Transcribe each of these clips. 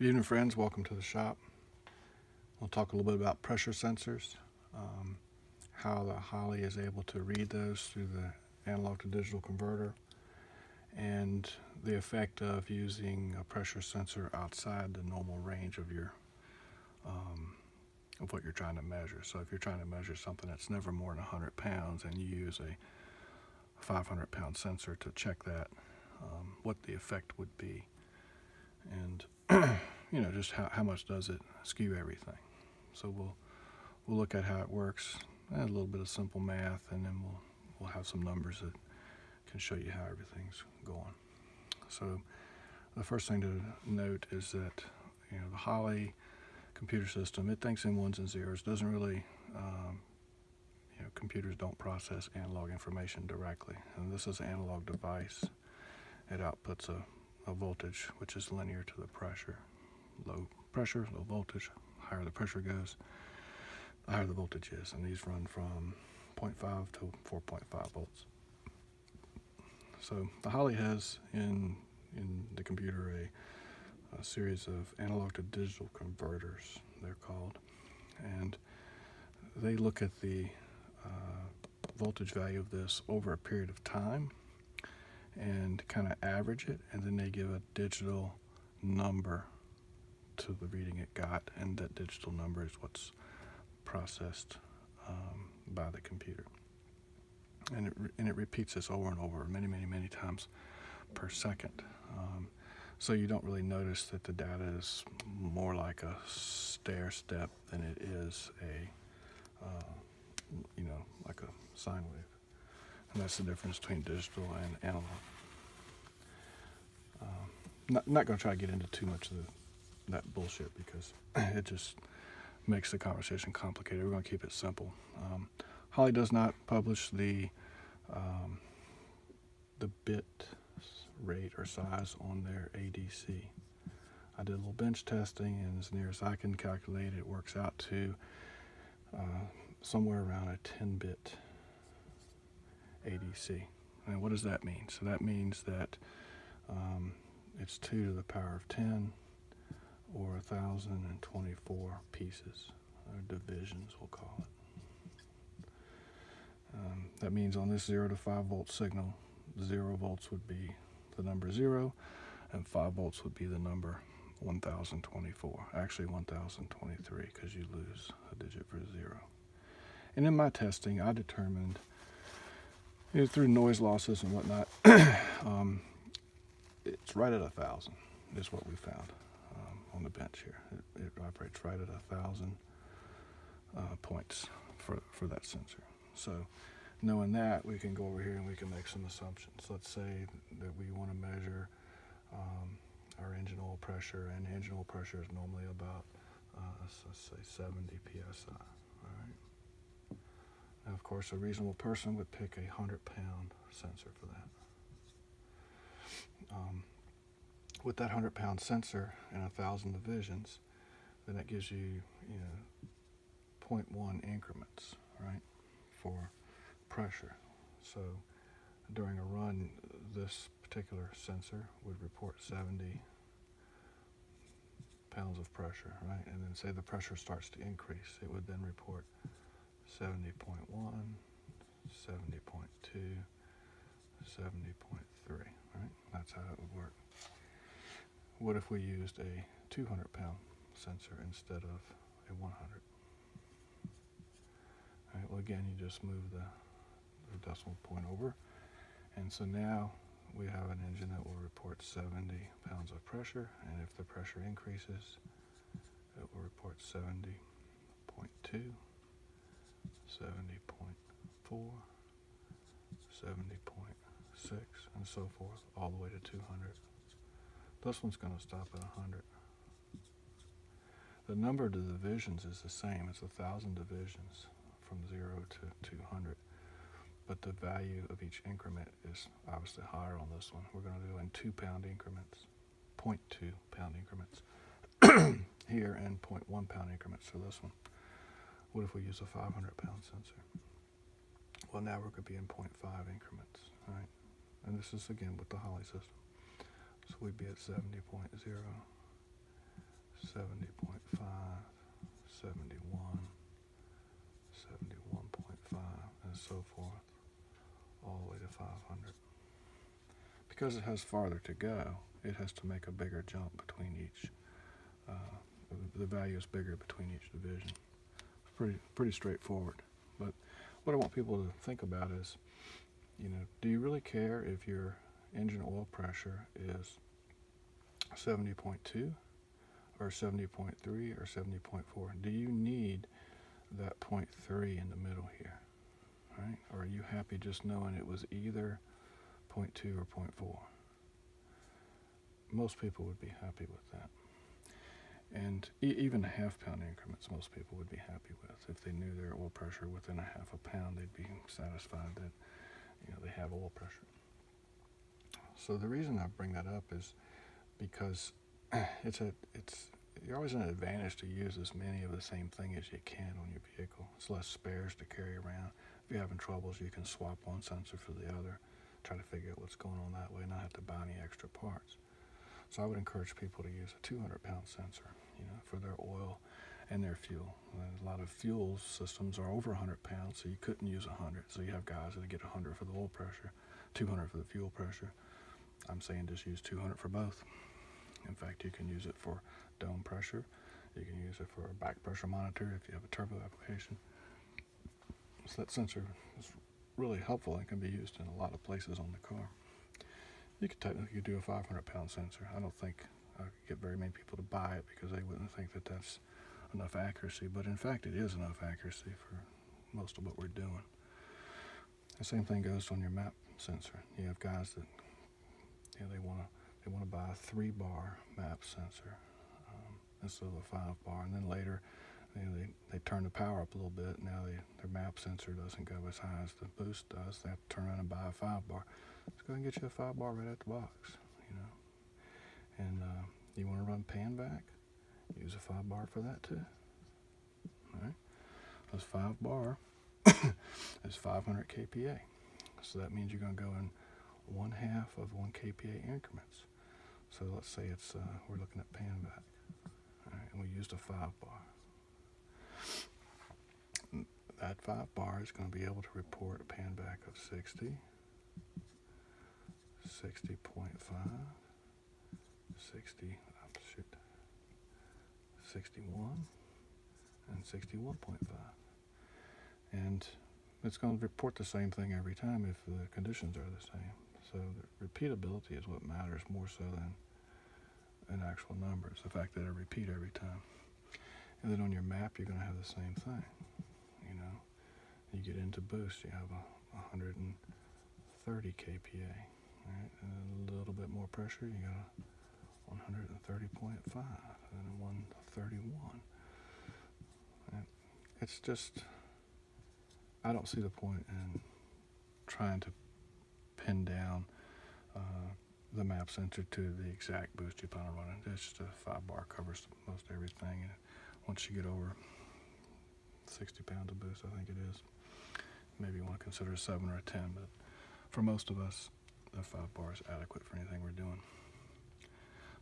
Good evening, friends. Welcome to the shop. We'll talk a little bit about pressure sensors, um, how the Holley is able to read those through the analog to digital converter, and the effect of using a pressure sensor outside the normal range of your um, of what you're trying to measure. So if you're trying to measure something that's never more than 100 pounds and you use a 500 pound sensor to check that, um, what the effect would be. And you know, just how, how much does it skew everything. So we'll we'll look at how it works, a little bit of simple math, and then we'll we'll have some numbers that can show you how everything's going. So the first thing to note is that you know the Holley computer system it thinks in ones and zeros doesn't really um, you know computers don't process analog information directly and this is an analog device it outputs a a voltage which is linear to the pressure. Low pressure, low voltage, higher the pressure goes, the higher the voltage is. And these run from 0.5 to 4.5 volts. So the Holley has in, in the computer a, a series of analog to digital converters, they're called. And they look at the uh, voltage value of this over a period of time and kind of average it, and then they give a digital number to the reading it got, and that digital number is what's processed um, by the computer. And it, and it repeats this over and over, many, many, many times per second. Um, so you don't really notice that the data is more like a stair step than it is a, uh, you know, like a sine wave. And that's the difference between digital and analog. Um, not not going to try to get into too much of the, that bullshit because it just makes the conversation complicated. We're going to keep it simple. Um, Holley does not publish the um, the bit rate or size on their ADC. I did a little bench testing, and as near as I can calculate, it works out to uh, somewhere around a 10 bit ADC. And what does that mean? So that means that um, it's 2 to the power of 10 or 1,024 pieces, or divisions we'll call it. Um, that means on this 0 to 5 volt signal, 0 volts would be the number 0, and 5 volts would be the number 1024. Actually 1023 because you lose a digit for 0. And in my testing, I determined through noise losses and whatnot, um, it's right at a thousand is what we found um, on the bench here. It, it, operates right at a thousand uh, points for, for that sensor. So knowing that, we can go over here and we can make some assumptions. Let's say that we want to measure um, our engine oil pressure, and engine oil pressure is normally about, uh, let's say 70 psi. And of course, a reasonable person would pick a 100 pound sensor for that. Um, with that 100 pound sensor and a thousand divisions, then it gives you, you know, 0.1 increments, right, for pressure. So during a run, this particular sensor would report 70 pounds of pressure, right? And then say the pressure starts to increase, it would then report 70.1, 70.2, 70.3, right? That's how it would work. What if we used a 200 pound sensor instead of a 100? All right, well again, you just move the, the decimal point over. And so now we have an engine that will report 70 pounds of pressure, and if the pressure increases, it will report 70.2. 70.4, 70.6, and so forth, all the way to 200. This one's going to stop at 100. The number of the divisions is the same. It's a 1,000 divisions from 0 to 200. But the value of each increment is obviously higher on this one. We're going to do in 2 pound increments, 0.2 pound increments here, and 0.1 pound increments for this one. What if we use a 500 pound sensor? Well, now we're going to be in 0.5 increments, right? And this is again with the Holley system. So we'd be at 70.0, 70.5, 71, 71.5, and so forth, all the way to 500. Because it has farther to go, it has to make a bigger jump between each. Uh, the value is bigger between each division. Pretty pretty straightforward. But what I want people to think about is, you know, do you really care if your engine oil pressure is 70.2 or 70.3 or 70.4? Do you need that 0.3 in the middle here? Right? Or are you happy just knowing it was either 0.2 or 0.4? Most people would be happy with that. And e- even half pound increments, most people would be happy with. If they knew their oil pressure within a half a pound, they'd be satisfied that you know they have oil pressure. So the reason I bring that up is because it's a it's you're always an advantage to use as many of the same thing as you can on your vehicle. It's less spares to carry around. If you're having troubles, you can swap one sensor for the other, try to figure out what's going on that way, and not have to buy any extra parts. So I would encourage people to use a 200 pound sensor, you know, for their oil and their fuel. a lot of fuel systems are over 100 pounds, so you couldn't use 100. So you have guys that get 100 for the oil pressure, 200 for the fuel pressure. I'm saying just use 200 for both. In fact, you can use it for dome pressure. You can use it for a back pressure monitor if you have a turbo application. So that sensor is really helpful and can be used in a lot of places on the car. You could technically do a 500 pound sensor. I don't think I could get very many people to buy it because they wouldn't think that that's enough accuracy, but in fact it is enough accuracy for most of what we're doing. The same thing goes on your map sensor. You have guys that you know, they want to they want to buy a three bar map sensor um, instead of a five bar, and then later you know, they, they turn the power up a little bit. Now they, their map sensor doesn't go as high as the boost does. They have to turn around and buy a five bar. Let's go and get you a five bar right out the box, you know. And uh, you want to run pan vac, Use a five bar for that too. All right. That's five bar is 500 kPa. So that means you're going to go in one half of one kPa increments. So let's say it's uh, we're looking at pan vac, and we used a five bar. That five bar is going to be able to report a pan vac of 60, 60.5, 60, shoot, 61, and 61.5. And it's going to report the same thing every time if the conditions are the same. So the repeatability is what matters more so than an actual number. It's the fact that it repeat every time. And then on your map, you're going to have the same thing. You know, you get into boost, you have a 130 kPa, right? A little bit more pressure, you got a 130.5 and 131. And it's just, I don't see the point in trying to pin down uh, the map sensor to the exact boost you plan on running. It's just a five bar covers most everything. And once you get over 60 pounds of boost, I think it is, maybe you want to consider a seven or a 10, but for most of us, the five bar is adequate for anything we're doing.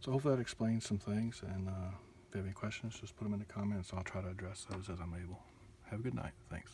So hopefully that explains some things. And uh, if you have any questions, just put them in the comments. I'll try to address those as I'm able. Have a good night. Thanks.